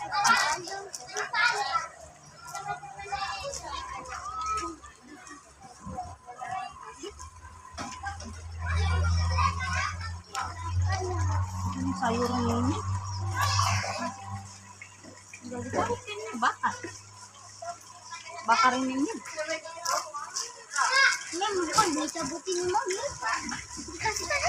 Ini sayur ini. Udah ditaruh ini bakar. Bakar ini ini. Ini bukan dicabutin mobil. Dikasih saja.